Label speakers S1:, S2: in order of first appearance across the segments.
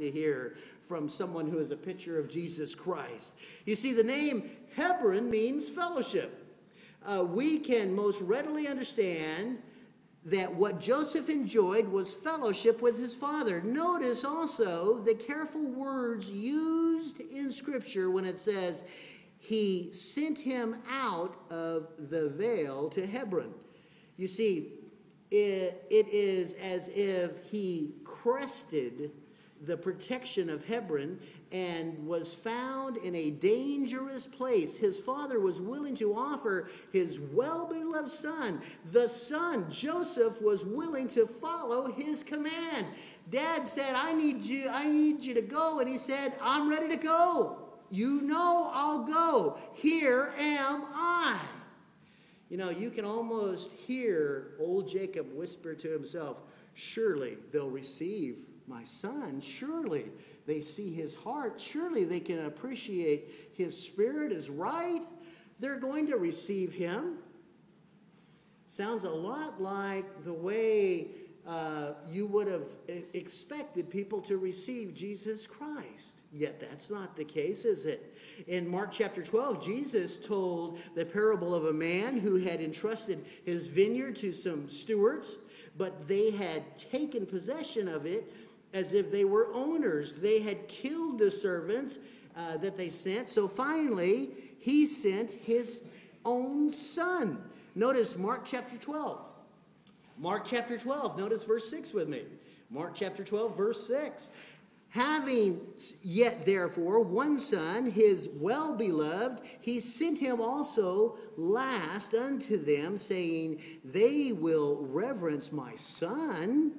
S1: to hear from someone who is a picture of Jesus Christ. You see, the name Hebron means fellowship. Uh, we can most readily understand that what Joseph enjoyed was fellowship with his father. Notice also the careful words used in Scripture when it says, He sent him out of the vale to Hebron. You see, it, it is as if he crested the protection of Hebron and was found in a dangerous place. His father was willing to offer his well beloved son. The son, Joseph, was willing to follow his command. Dad said, I need you, I need you to go. And he said, I'm ready to go. You know I'll go. Here am I. You know, you can almost hear old Jacob whisper to himself, Surely they'll receive my son. Surely they see his heart. Surely they can appreciate his spirit is right. They're going to receive him. Sounds a lot like the way uh, you would have expected people to receive Jesus Christ. Yet that's not the case, is it? In Mark chapter 12, Jesus told the parable of a man who had entrusted his vineyard to some stewards, but they had taken possession of it as if they were owners. They had killed the servants uh, that they sent. So finally, he sent his own son. Notice Mark chapter 12. Mark chapter 12, notice verse 6 with me. Mark chapter 12, verse 6. Having yet therefore one son, his well beloved, he sent him also last unto them, saying, They will reverence my son.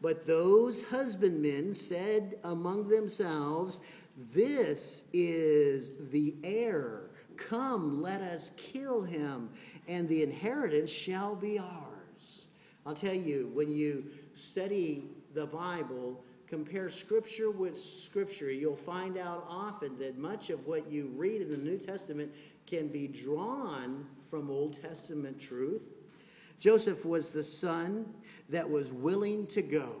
S1: But those husbandmen said among themselves, This is the heir. Come, let us kill him, and the inheritance shall be ours. I'll tell you, when you study the Bible, compare Scripture with Scripture, you'll find out often that much of what you read in the New Testament can be drawn from Old Testament truth. Joseph was the son that was willing to go.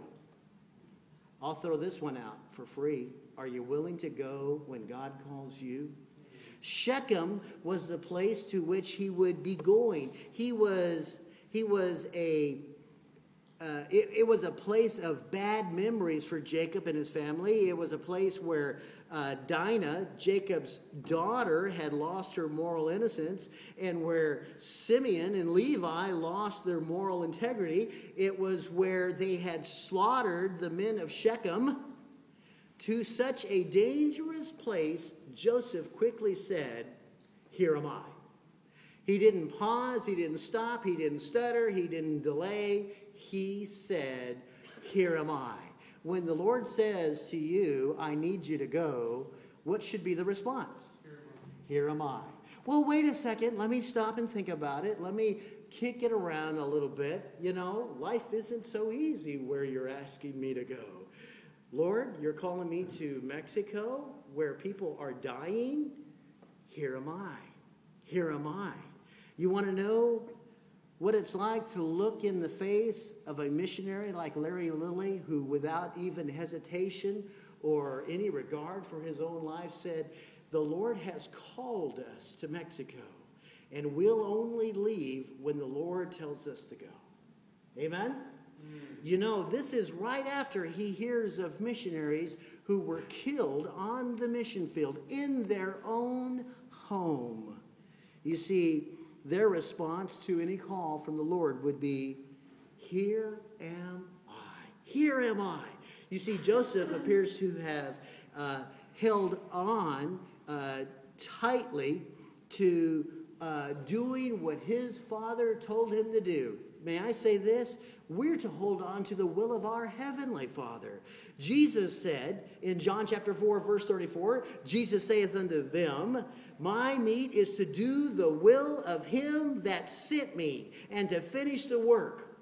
S1: I'll throw this one out for free. Are you willing to go when God calls you? Shechem was the place to which he would be going. He was, he was a uh, it, it, was a place of bad memories for Jacob and his family. It was a place where uh, Dinah, Jacob's daughter, had lost her moral innocence, and where Simeon and Levi lost their moral integrity. It was where they had slaughtered the men of Shechem. To such a dangerous place, Joseph quickly said, Here am I. He didn't pause, he didn't stop, he didn't stutter, he didn't delay he said, Here am I. When the Lord says to you, I need you to go, what should be the response? Here am I. Well, wait a second. Let me stop and think about it. Let me kick it around a little bit. You know, life isn't so easy where you're asking me to go. Lord, you're calling me to Mexico where people are dying. Here am I. Here am I. You want to know what it's like to look in the face of a missionary like Larry Lilly, who, without even hesitation or any regard for his own life, said, The Lord has called us to Mexico, and we'll only leave when the Lord tells us to go. Amen? Mm. You know, this is right after he hears of missionaries who were killed on the mission field in their own home. You see, their response to any call from the Lord would be, Here am I. Here am I. You see, Joseph appears to have uh, held on uh, tightly to uh, doing what his father told him to do. May I say this? We're to hold on to the will of our heavenly Father. Jesus said in John chapter 4, verse 34, Jesus saith unto them, my meat is to do the will of him that sent me and to finish the work.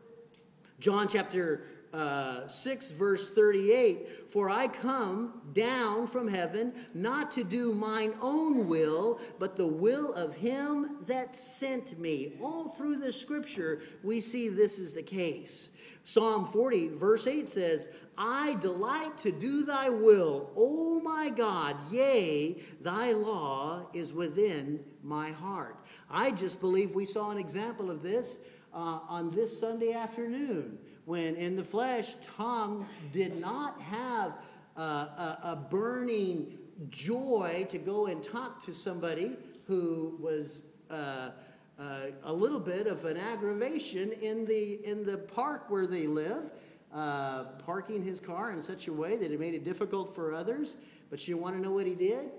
S1: John chapter uh, 6, verse 38 For I come down from heaven not to do mine own will, but the will of him that sent me. All through the scripture, we see this is the case. Psalm 40, verse 8 says, I delight to do thy will, O my God. Yea, thy law is within my heart. I just believe we saw an example of this uh, on this Sunday afternoon when in the flesh Tom did not have uh, a, a burning joy to go and talk to somebody who was uh, uh, a little bit of an aggravation in the in the park where they live, uh, parking his car in such a way that it made it difficult for others. But you want to know what he did?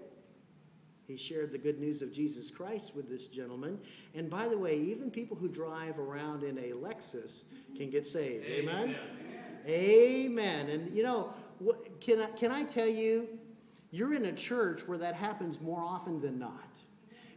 S1: He shared the good news of Jesus Christ with this gentleman. And by the way, even people who drive around in a Lexus can get saved. Amen. Amen. Amen. And you know, what, can I, can I tell you, you're in a church where that happens more often than not.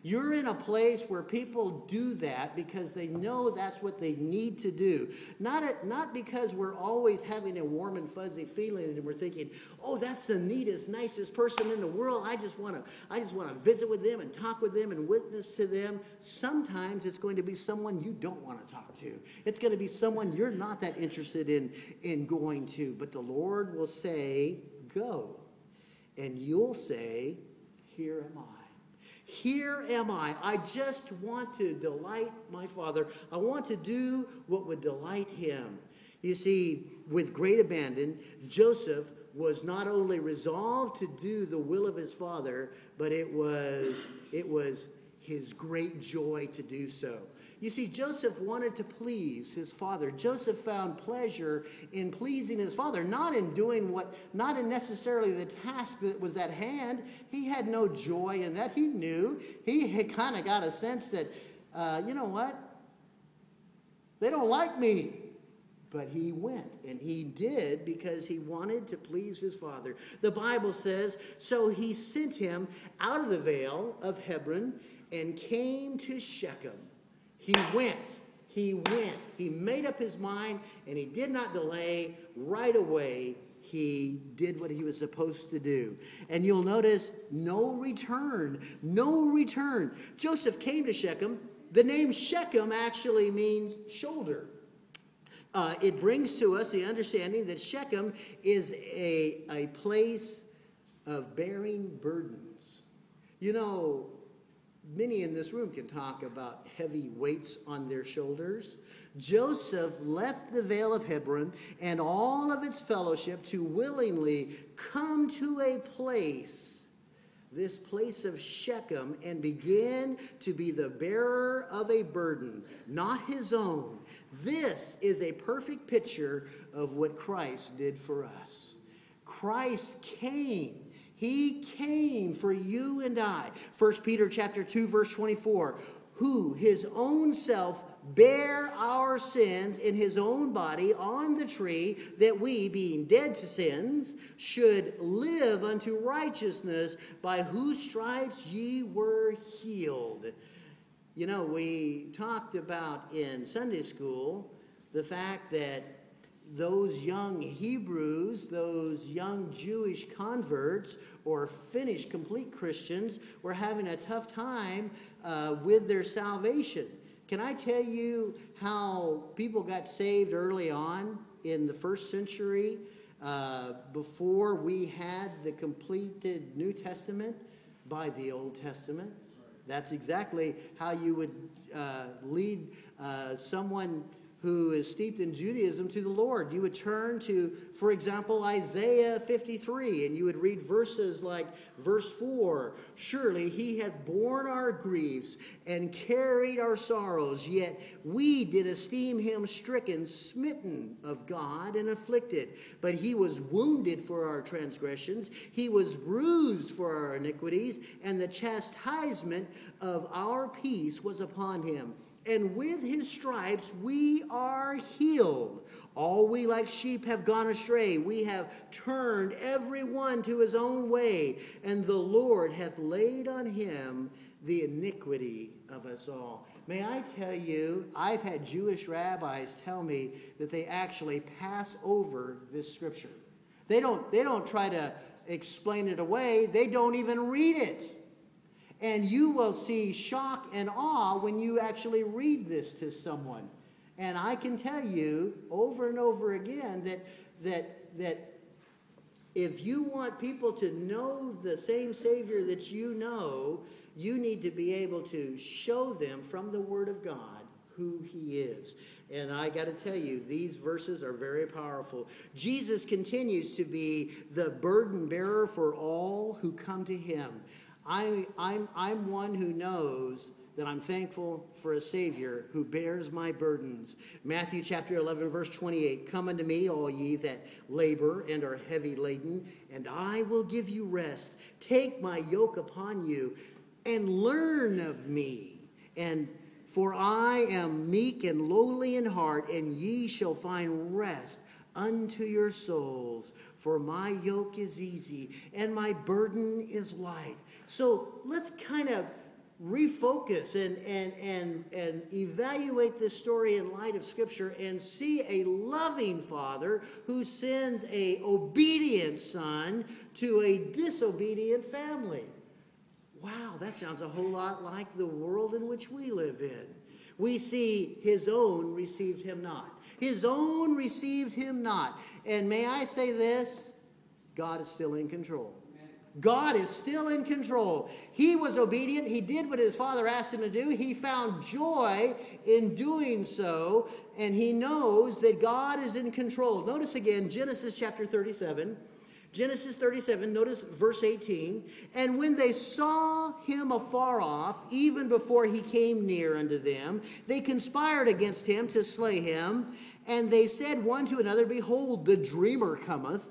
S1: You're in a place where people do that because they know that's what they need to do. Not, a, not because we're always having a warm and fuzzy feeling and we're thinking, oh, that's the neatest, nicest person in the world. I just want to I just want to visit with them and talk with them and witness to them. Sometimes it's going to be someone you don't want to talk to. It's going to be someone you're not that interested in, in going to. But the Lord will say, go. And you'll say, here am I. Here am I. I just want to delight my Father. I want to do what would delight him. You see, with great abandon, Joseph was not only resolved to do the will of his father, but it was it was his great joy to do so. You see, Joseph wanted to please his father. Joseph found pleasure in pleasing his father, not in doing what, not in necessarily the task that was at hand. He had no joy in that. He knew. He had kind of got a sense that, uh, you know what? They don't like me. But he went, and he did because he wanted to please his father. The Bible says, So he sent him out of the vale of Hebron and came to Shechem. He went. He went. He made up his mind and he did not delay. Right away, he did what he was supposed to do. And you'll notice no return. No return. Joseph came to Shechem. The name Shechem actually means shoulder. Uh, it brings to us the understanding that Shechem is a, a place of bearing burdens. You know, many in this room can talk about heavy weights on their shoulders. Joseph left the Vale of Hebron and all of its fellowship to willingly come to a place, this place of Shechem, and begin to be the bearer of a burden, not his own. This is a perfect picture of what Christ did for us. Christ came he came for you and I. 1 Peter chapter 2 verse 24, who his own self bare our sins in his own body on the tree, that we, being dead to sins, should live unto righteousness, by whose stripes ye were healed. You know, we talked about in Sunday school the fact that those young Hebrews, those young Jewish converts, or finished complete Christians were having a tough time uh, with their salvation. Can I tell you how people got saved early on in the first century uh, before we had the completed New Testament by the Old Testament? That's exactly how you would uh, lead uh, someone who is steeped in Judaism to the Lord. You would turn to, for example, Isaiah 53, and you would read verses like verse 4 Surely he hath borne our griefs and carried our sorrows, yet we did esteem him stricken, smitten of God, and afflicted. But he was wounded for our transgressions, he was bruised for our iniquities, and the chastisement of our peace was upon him and with his stripes we are healed. All we like sheep have gone astray. We have turned every one to his own way, and the Lord hath laid on him the iniquity of us all. May I tell you, I've had Jewish rabbis tell me that they actually pass over this scripture. They don't, they don't try to explain it away, they don't even read it. And you will see shock and awe when you actually read this to someone. And I can tell you over and over again that, that, that if you want people to know the same Savior that you know, you need to be able to show them from the Word of God who He is. And I got to tell you, these verses are very powerful. Jesus continues to be the burden bearer for all who come to Him. I, I'm, I'm one who knows that I'm thankful for a Savior who bears my burdens. Matthew chapter 11, verse 28 Come unto me, all ye that labor and are heavy laden, and I will give you rest. Take my yoke upon you and learn of me. And for I am meek and lowly in heart, and ye shall find rest unto your souls. For my yoke is easy and my burden is light. So let's kind of refocus and, and, and, and evaluate this story in light of Scripture and see a loving father who sends a obedient son to a disobedient family. Wow, that sounds a whole lot like the world in which we live in. We see his own received him not. His own received him not. And may I say this? God is still in control. God is still in control. He was obedient. He did what his father asked him to do. He found joy in doing so, and he knows that God is in control. Notice again Genesis chapter 37. Genesis 37, notice verse 18. And when they saw him afar off, even before he came near unto them, they conspired against him to slay him. And they said one to another, Behold, the dreamer cometh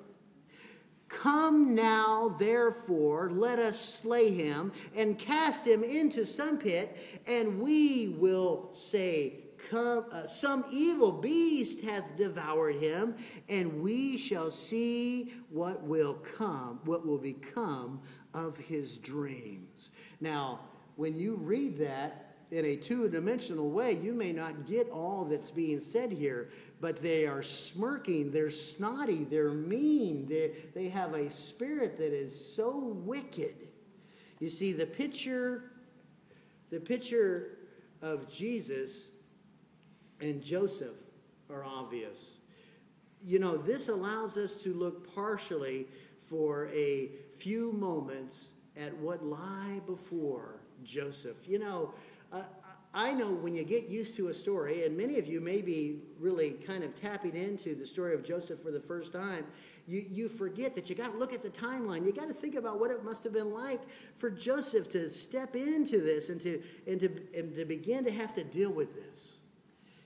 S1: Come now, therefore, let us slay him and cast him into some pit, and we will say, Come, uh, Some evil beast hath devoured him, and we shall see what will come, what will become of his dreams. Now, when you read that in a two dimensional way, you may not get all that's being said here, but they are smirking, they're snotty, they're mean, they, they have a spirit that is so wicked. You see, the picture, the picture of Jesus and Joseph are obvious. You know, this allows us to look partially for a few moments at what lie before Joseph. You know, uh, I know when you get used to a story, and many of you may be really kind of tapping into the story of Joseph for the first time, you, you forget that you got to look at the timeline. You got to think about what it must have been like for Joseph to step into this and to, and, to, and to begin to have to deal with this.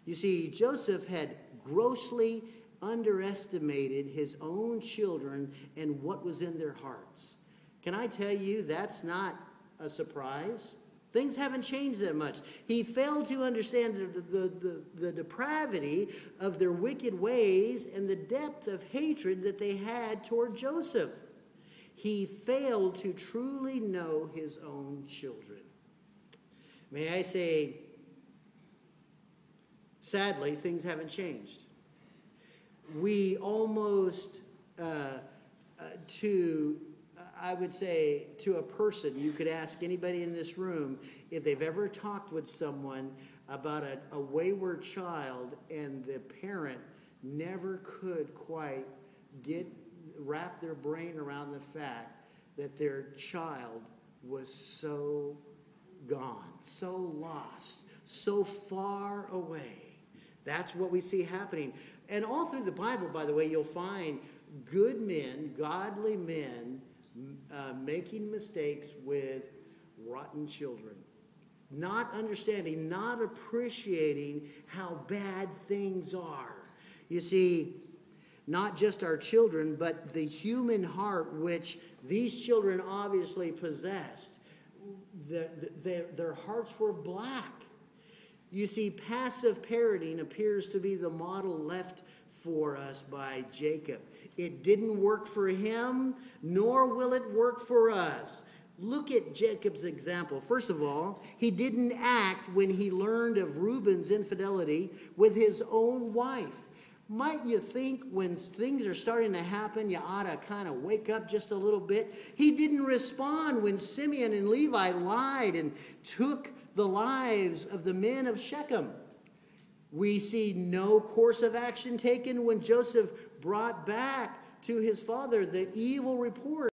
S1: You see, Joseph had grossly underestimated his own children and what was in their hearts. Can I tell you that's not a surprise? Things haven't changed that much. He failed to understand the, the, the, the, depravity of their wicked ways and the depth of hatred that they had toward Joseph. He failed to truly know his own children. May I say, sadly, things haven't changed. We almost, uh, uh, to I would say to a person, you could ask anybody in this room if they've ever talked with someone about a, a wayward child and the parent never could quite get wrap their brain around the fact that their child was so gone, so lost, so far away. That's what we see happening. And all through the Bible, by the way, you'll find good men, godly men, uh, making mistakes with rotten children, not understanding, not appreciating how bad things are. You see, not just our children, but the human heart which these children obviously possessed. The, the, their, their hearts were black. You see, passive parenting appears to be the model left for us by Jacob. It didn't work for him, nor will it work for us. Look at Jacob's example. First of all, he didn't act when he learned of Reuben's infidelity with his own wife. Might you think when things are starting to happen, you ought to kind of wake up just a little bit? He didn't respond when Simeon and Levi lied and took the lives of the men of Shechem. We see no course of action taken when Joseph brought back to his father the evil report